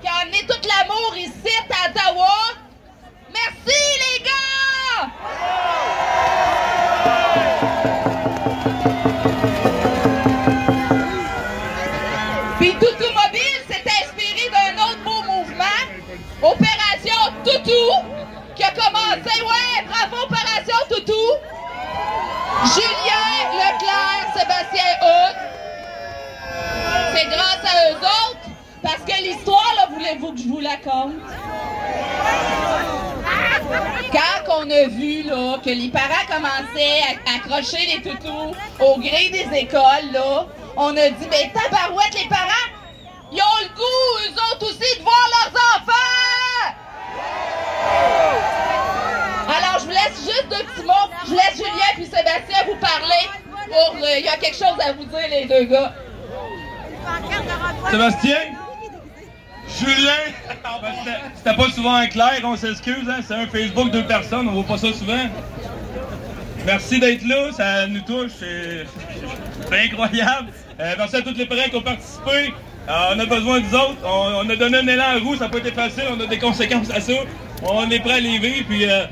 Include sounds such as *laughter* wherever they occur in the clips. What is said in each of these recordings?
qui a amené tout l'amour ici la conte? Quand on a vu là, que les parents commençaient à accrocher les toutous au gré des écoles, là, on a dit, ben tabarouette, les parents, ils ont le goût, eux autres aussi, de voir leurs enfants! Alors, je vous laisse juste deux petits mots. Je laisse Julien puis Sébastien vous parler. Euh, il y a quelque chose à vous dire, les deux gars. Sébastien? Julien? Ben, c'était- pas souvent clair, on s'excuse, hein? c'est un Facebook, deux personnes, on voit pas ça souvent. Merci d'être là, ça nous touche, c'est incroyable. Euh, merci à tous les parents qui ont participé. Euh, on a besoin des autres, on, a donné un élan à roue, ça pas été facile, on a des conséquences à ça. On est prêt à les vivre, puis euh,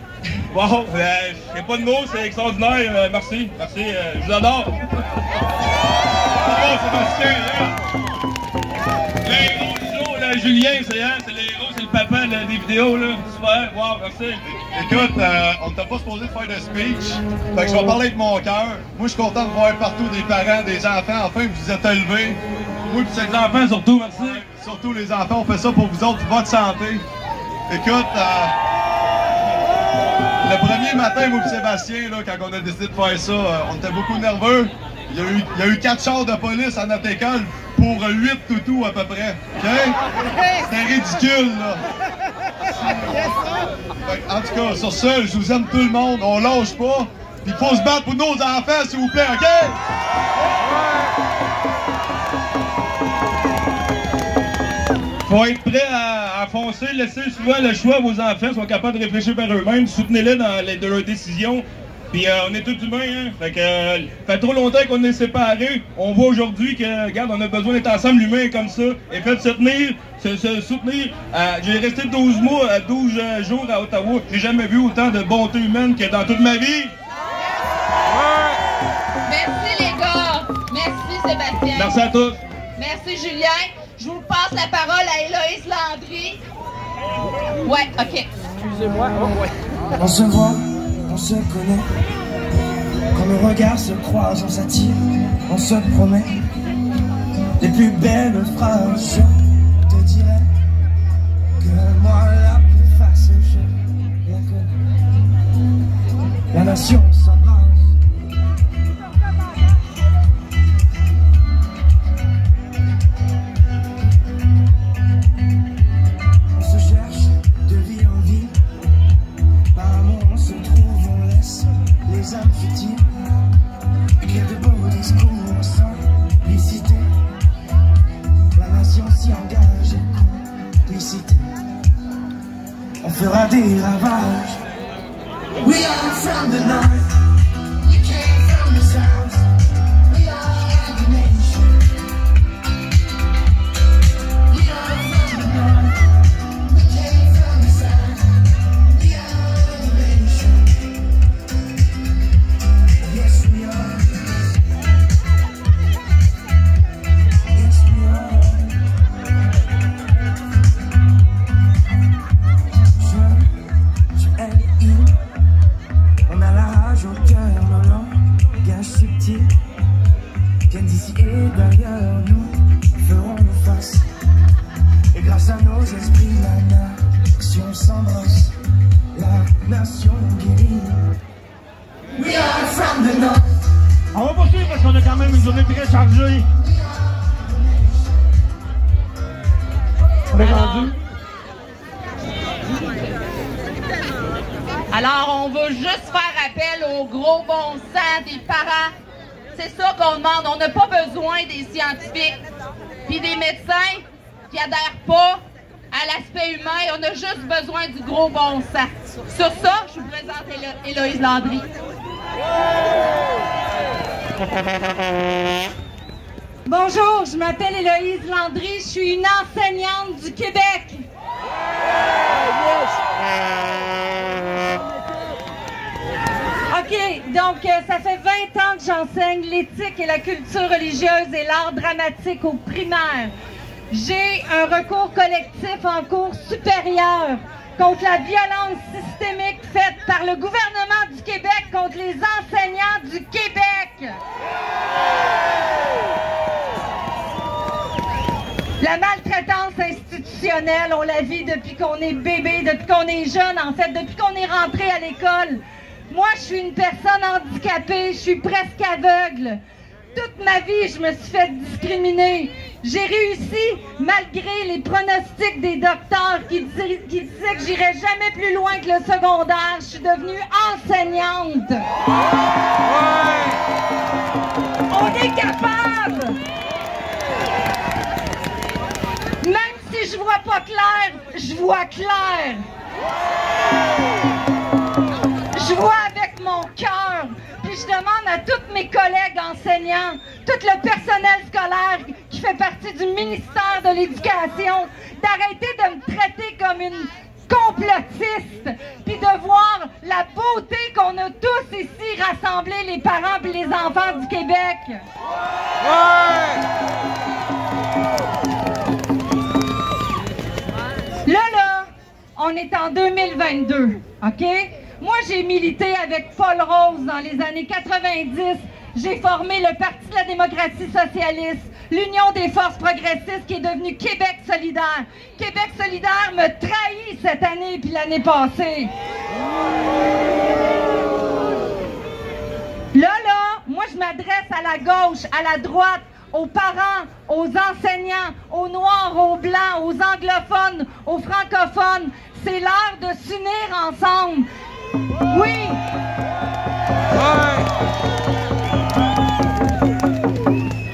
*laughs* bon, euh, j'ai pas de mots, c'est extraordinaire, euh, merci, merci, euh, je vous adore. Là, Julien, c'est hein, c'est les héros, c'est le papa là, des vidéos, là. Super, wow, merci. Écoute, euh, on t'a pas supposé de faire de speech. Fait que je vais parler de mon cœur. Moi, je suis content de voir partout des parents, des enfants. Enfin, vous vous êtes élevés. Oui, puis les enfants surtout, merci. Surtout les enfants, on fait ça pour vous autres, votre santé. Écoute, euh, le premier matin, moi et Sébastien, là, quand on a décidé de faire ça, euh, on était beaucoup nerveux. Il y, a eu, il y a eu quatre chars de police à notre école pour huit toutous à peu près. OK? Ridicule, là. En tout cas, sur ça, je vous aime tout le monde. On lâche pas. Il faut se battre pour nos enfants, s'il vous plaît, OK? Faut être prêt à, foncer, laisser souvent le choix à vos enfants, soient capables de réfléchir par eux-mêmes, soutenez-les dans les, de leurs décisions. Puis euh, on est tous humains, hein. Fait que euh, fait trop longtemps qu'on est séparés. On voit aujourd'hui que, regarde, on a besoin d'être ensemble humains comme ça. Et faites se tenir, se, se soutenir. Euh, J'ai resté 12 mois, euh, 12 euh, jours à Ottawa. J'ai jamais vu autant de bonté humaine que dans toute ma vie. Merci les gars. Merci Sébastien. Merci à tous. Merci Julien. Je vous passe la parole à Héloïse Landry. Ouais, ok. On se voit, on se connaît. Quand nos regards se croisent, on s'attire, on se promet. Les plus belles phrases, je te dirais que moi la plus face, je. La nation qu'on demande. On n'a pas besoin des scientifiques puis des médecins qui adhèrent pas à l'aspect humain. On a juste besoin du gros bon sens. Sur ça, je vous présente Hélo- Héloïse Landry. Bonjour, je m'appelle Héloïse Landry, je suis une enseignante du Québec. Donc euh, ça fait 20 ans que j'enseigne l'éthique et la culture religieuse et l'art dramatique au primaire. J'ai un recours collectif en cours supérieur contre la violence systémique faite par le gouvernement du Québec contre les enseignants du Québec. La maltraitance institutionnelle, on la vit depuis qu'on est bébé, depuis qu'on est jeune, en fait, depuis qu'on est rentré à l'école. Moi, je suis une personne handicapée, je suis presque aveugle. Toute ma vie, je me suis fait discriminer. J'ai réussi, malgré les pronostics des docteurs qui, disaient, qui disaient que j'irais jamais plus loin que le secondaire. Je suis devenue enseignante. On est capable! Même si je vois pas clair, je vois clair. Je vois avec mon cœur. Puis je demande à tous mes collègues enseignants, tout le personnel scolaire qui fait partie du ministère de l'Éducation, d'arrêter de me traiter comme une complotiste, puis de voir la beauté qu'on a tous ici rassemblés, les parents et les enfants du Québec. Là, là, on est en 2022, OK? Moi, j'ai milité avec Paul Rose dans les années 90. J'ai formé le Parti de la démocratie socialiste, l'Union des forces progressistes qui est devenue Québec solidaire. Québec solidaire me trahit cette année puis l'année passée. Là, là, moi, je m'adresse à la gauche, à la droite, aux parents, aux enseignants, aux noirs, aux blancs, aux anglophones, aux francophones. C'est l'heure de s'unir ensemble. Oui.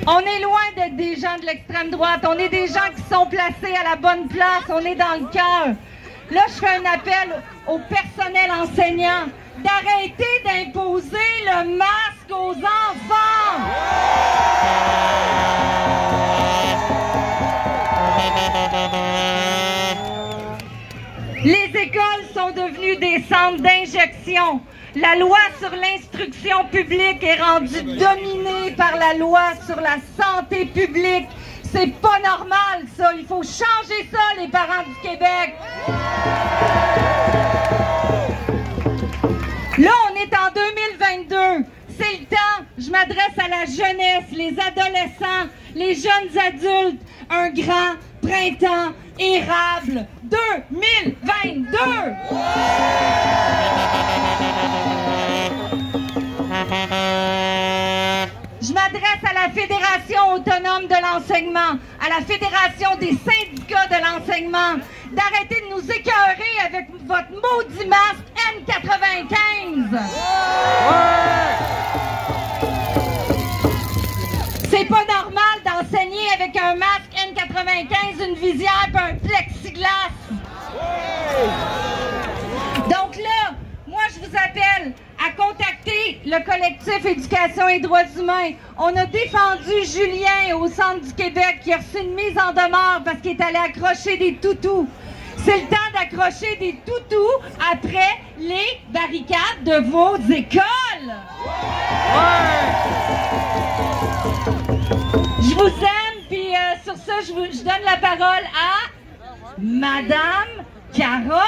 On est loin d'être des gens de l'extrême droite. On est des gens qui sont placés à la bonne place. On est dans le cœur. Là, je fais un appel au personnel enseignant d'arrêter d'imposer le masque aux enfants. Les écoles sont devenues des centres d'injection. La loi sur l'instruction publique est rendue dominée par la loi sur la santé publique. C'est pas normal, ça. Il faut changer ça, les parents du Québec. Là, on est en 2022. C'est le temps. Je m'adresse à la jeunesse, les adolescents, les jeunes adultes. Un grand printemps érable 2022. Je m'adresse à la Fédération autonome de l'enseignement, à la Fédération des syndicats de l'enseignement, d'arrêter de nous écœurer avec votre maudit masque N95. C'est pas normal d'enseigner avec un masque N95, une visière et un plexiglas. Donc là, moi, je vous appelle à contacter le collectif Éducation et droits humains. On a défendu Julien au centre du Québec qui a reçu une mise en demeure parce qu'il est allé accrocher des toutous. C'est le temps d'accrocher des toutous après les barricades de vos écoles. Je vous aime, sur ça, je, vous- je donne la parole à Madame Carole.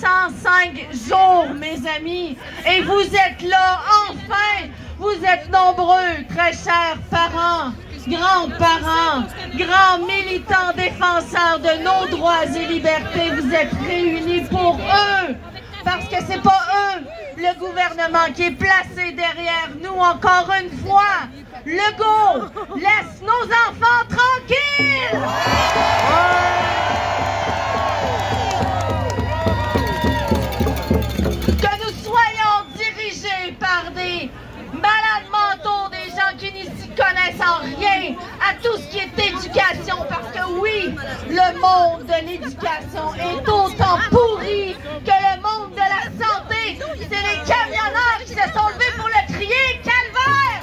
705 jours, mes amis, et vous êtes là, enfin! Vous êtes nombreux, très chers parents, grands-parents, grands militants défenseurs de nos droits et libertés. Vous êtes réunis pour eux, parce que c'est pas eux, le gouvernement qui est placé derrière nous encore une fois. Legault, laisse nos enfants tranquilles! En rien à tout ce qui est éducation, parce que oui, le monde de l'éducation est autant pourri que le monde de la santé. C'est les camionneurs qui se sont levés pour le crier, calvaire!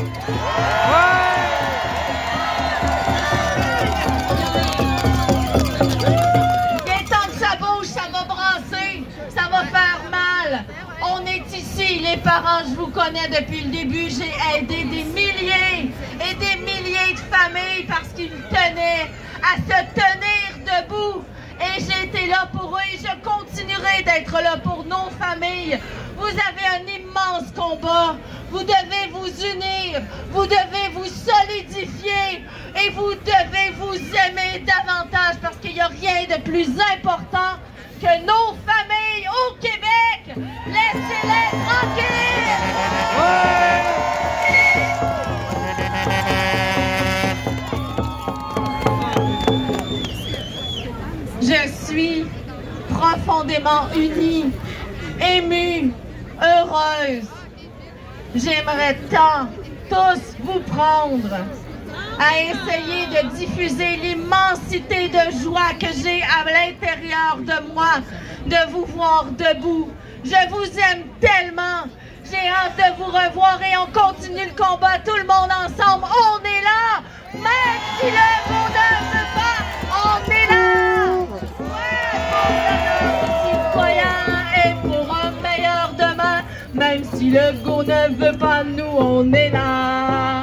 Il est temps que ça bouge, ça va brasser, ça va faire mal. On est ici, les parents, je vous connais depuis à se tenir debout. Et j'ai été là pour eux et je continuerai d'être là pour nos familles. Vous avez un immense combat. Vous devez vous unir. Vous devez vous solidifier. Et vous devez vous aimer davantage parce qu'il n'y a rien de plus important que nos familles au Québec. Laissez-les tranquilles. Profondément unie, émue, heureuse. J'aimerais tant tous vous prendre à essayer de diffuser l'immensité de joie que j'ai à l'intérieur de moi de vous voir debout. Je vous aime tellement. J'ai hâte de vous revoir et on continue le combat, tout le monde ensemble. On est là, si le si le go ne veut pas, nous on est là.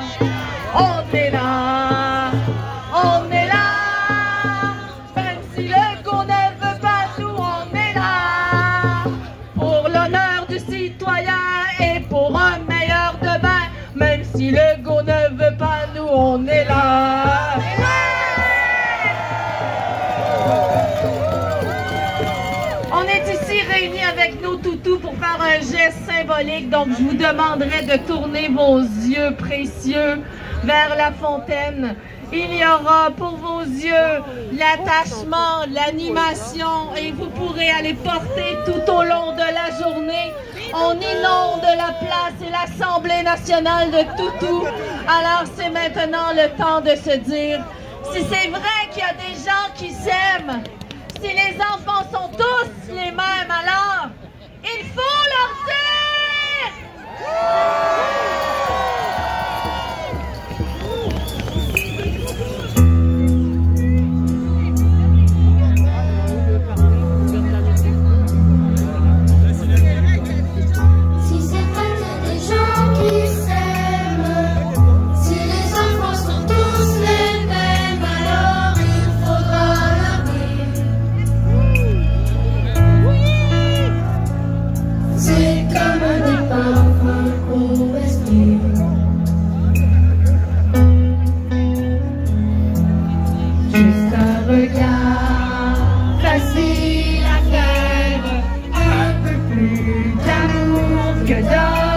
Donc, je vous demanderai de tourner vos yeux précieux vers la fontaine. Il y aura pour vos yeux l'attachement, l'animation et vous pourrez aller porter tout au long de la journée. On inonde la place et l'Assemblée nationale de Toutou. Alors c'est maintenant le temps de se dire si c'est vrai qu'il y a des gens qui s'aiment, si les enfants sont tous les mêmes, Good dog.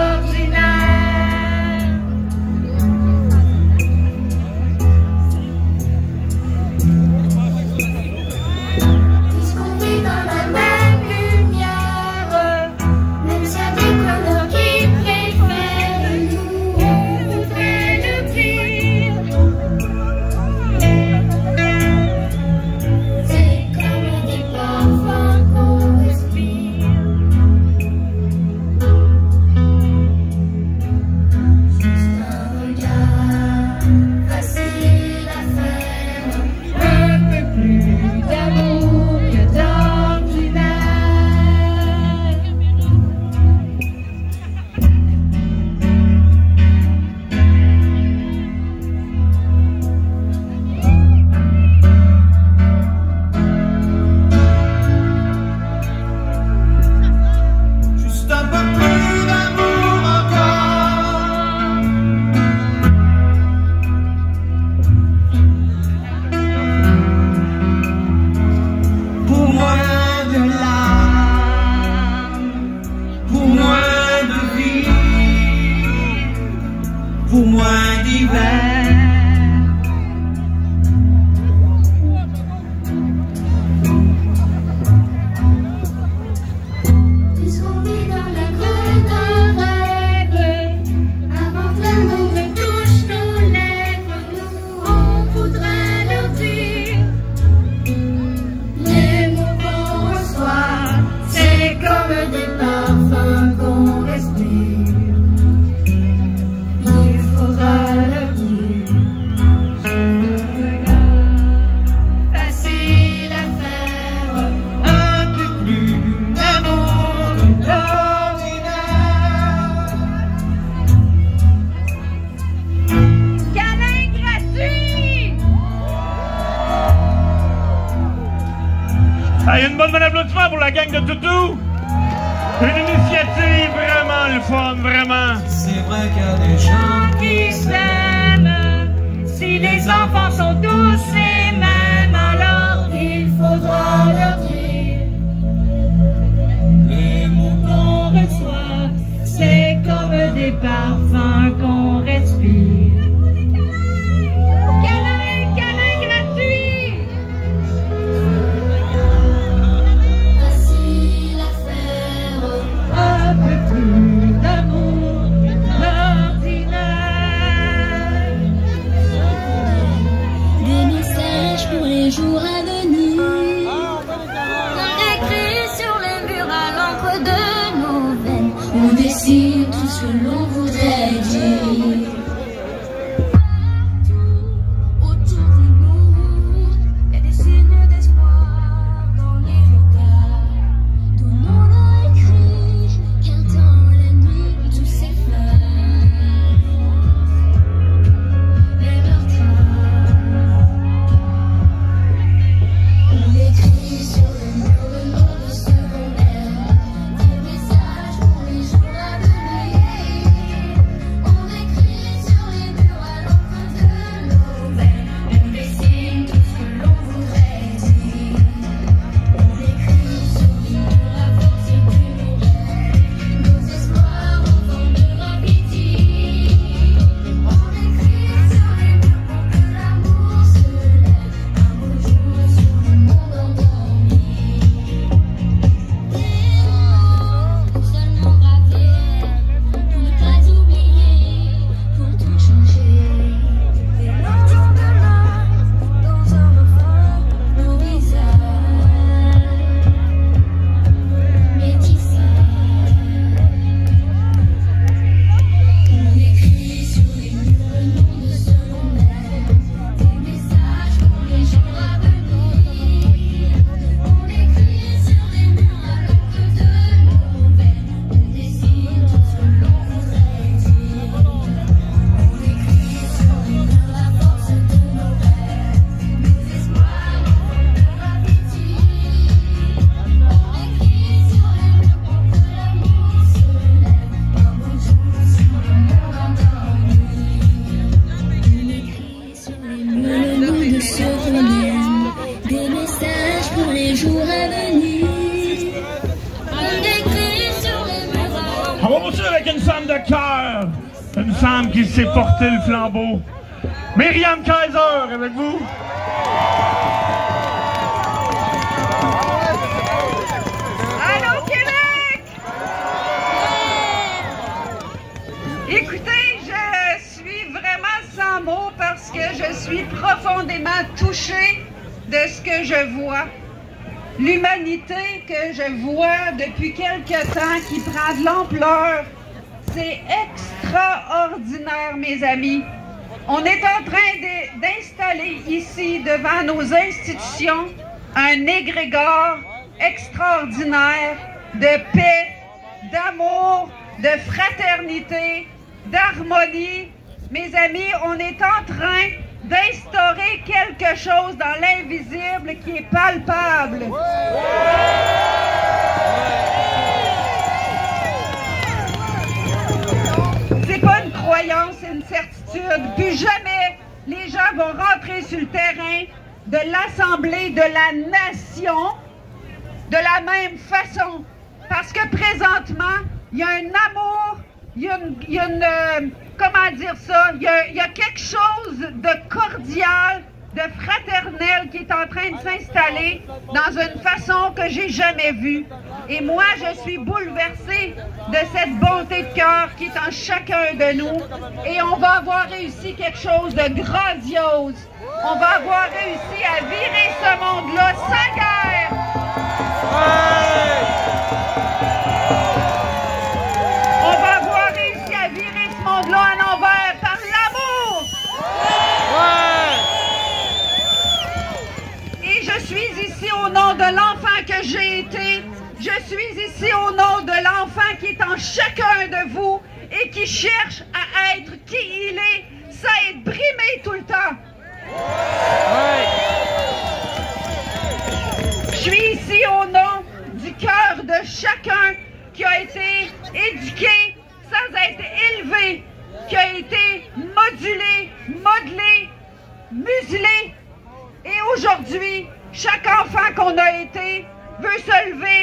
me semble qu'il s'est porté le flambeau. Myriam Kaiser, avec vous. Allô, Québec! Écoutez, je suis vraiment sans mots parce que je suis profondément touchée de ce que je vois. L'humanité que je vois depuis quelque temps qui prend de l'ampleur, c'est extraordinaire extraordinaire, mes amis. On est en train d'installer ici, devant nos institutions, un égrégore extraordinaire de paix, d'amour, de fraternité, d'harmonie. Mes amis, on est en train d'instaurer quelque chose dans l'invisible qui est palpable. croyance, une certitude. Plus jamais les gens vont rentrer sur le terrain de l'Assemblée de la Nation de la même façon. Parce que présentement, il y a un amour, il y a une, euh, comment dire ça, il y a quelque chose de cordial de fraternel qui est en train de s'installer dans une façon que j'ai jamais vue. Et moi, je suis bouleversée de cette bonté de cœur qui est en chacun de nous. Et on va avoir réussi quelque chose de grandiose. On va avoir réussi à virer ce monde-là sans guerre. Que j'ai été. Je suis ici au nom de l'enfant qui est en chacun de vous et qui cherche à être qui il est sans être brimé tout le temps. Je suis ici au nom du cœur de chacun qui a été éduqué sans être élevé, qui a été modulé, modelé, muselé. Et aujourd'hui, chaque enfant qu'on a été veut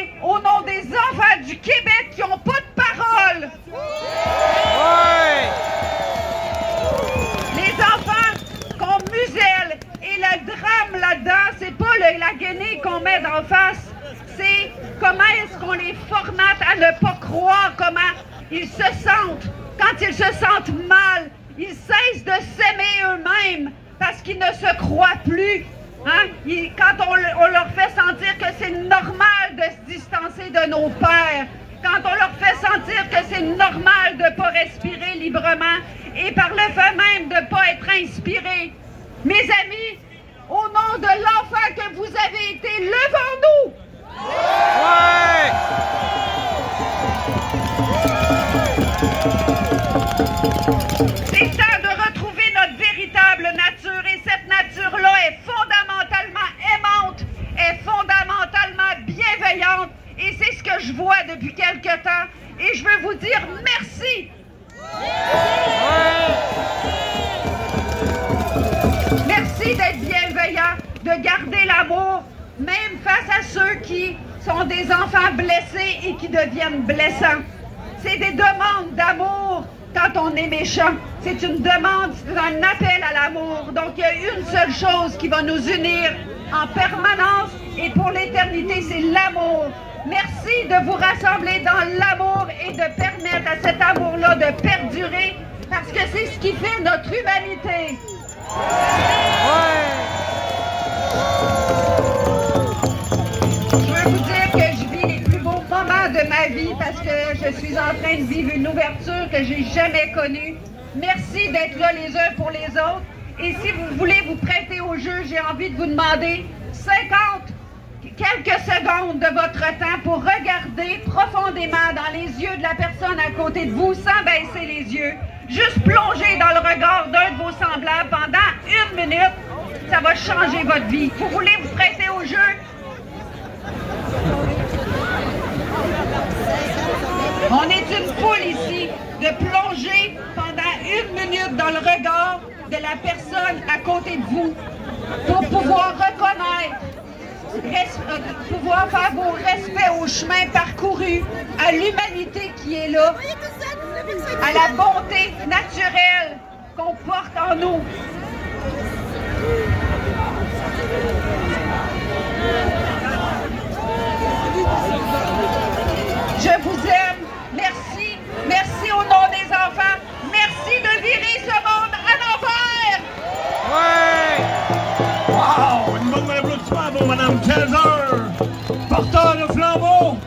vous avez été, temps deviennent blessants. C'est des demandes d'amour quand on est méchant. C'est une demande, c'est un appel à l'amour. Donc il y a une seule chose qui va nous unir en permanence et pour l'éternité, c'est l'amour. Merci de vous rassembler dans l'amour et de permettre à cet amour-là de perdurer parce que c'est ce qui fait notre humanité. De ma vie parce que je suis en train de vivre une ouverture que j'ai jamais connue. Merci d'être là les uns pour les autres. Et si vous voulez vous prêter au jeu, j'ai envie de vous demander 50 quelques secondes de votre temps pour regarder profondément dans les yeux de la personne à côté de vous sans baisser les yeux. Juste plonger dans le regard d'un de vos semblables pendant une minute. Ça va changer votre vie. Vous voulez vous prêter au jeu? On est une foule ici de plonger pendant une minute dans le regard de la personne à côté de vous pour pouvoir reconnaître, euh, pouvoir faire vos respects au chemin parcouru, à l'humanité qui est là, à la bonté naturelle qu'on porte en nous. Je vous aime. Mme Kaiser, porteur de flambeau.